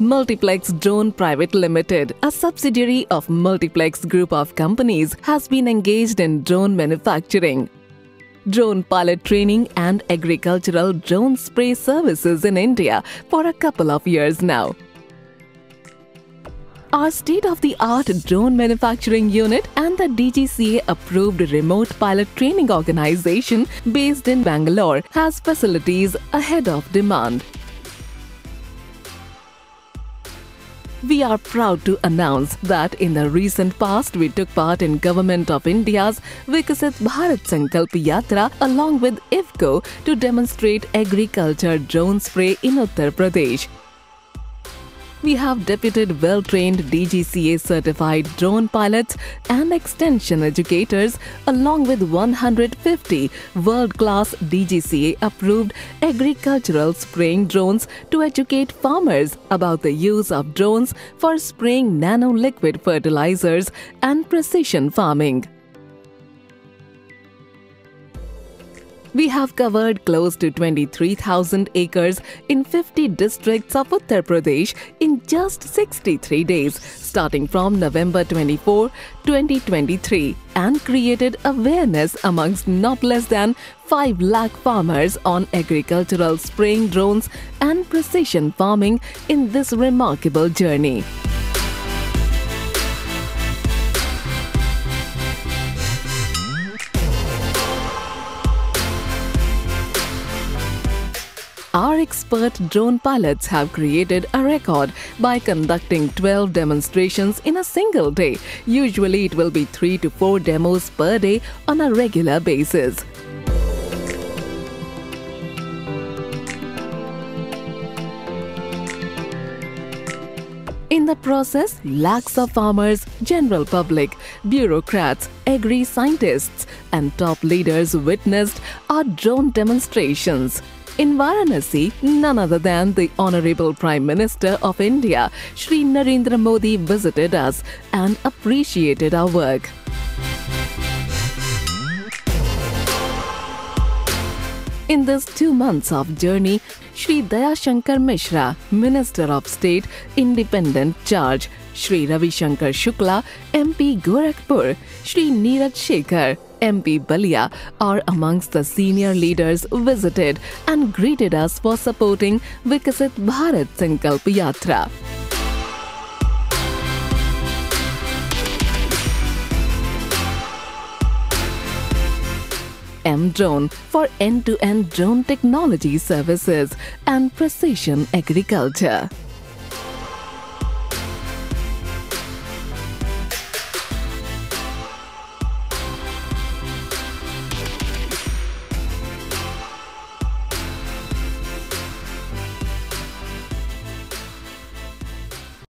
Multiplex Drone Private Limited, a subsidiary of Multiplex Group of Companies, has been engaged in drone manufacturing, drone pilot training, and agricultural drone spray services in India for a couple of years now. Our state of the art drone manufacturing unit and the DGCA approved remote pilot training organization based in Bangalore has facilities ahead of demand. We are proud to announce that in the recent past we took part in Government of India's Viksit Bharat Sankalp Yatra along with IFFCO to demonstrate agriculture drone spray in Uttar Pradesh. We have deputed well trained DGCA certified drone pilots and extension educators, along with 150 world class DGCA approved agricultural spraying drones to educate farmers about the use of drones for spraying nano liquid fertilizers and precision farming. We have covered close to 23,000 acres in 50 districts of Uttar Pradesh in just 63 days, starting from November 24, 2023, and created awareness amongst not less than 5 lakh farmers on agricultural spraying drones and precision farming in this remarkable journey. Our expert drone pilots have created a record by conducting 12 demonstrations in a single day. Usually, it will be 3 to 4 demos per day on a regular basis. In the process, lakhs of farmers, general public, bureaucrats, agri scientists, and top leaders witnessed our drone demonstrations. In Varanasi, none other than the Honorable Prime Minister of India, Shri Narendra Modi, visited us and appreciated our work. In this two months of journey, Shri Dayashankar Mishra, Minister of State, Independent Charge, Shri Ravi Shankar Shukla, MP Gorakhpur, Shri Neeraj Shekhar, MP Ballia are amongst the senior leaders visited and greeted us for supporting Viksit Bharat Sankalp Yatra. M Drone for end to end drone technology services and precision agriculture.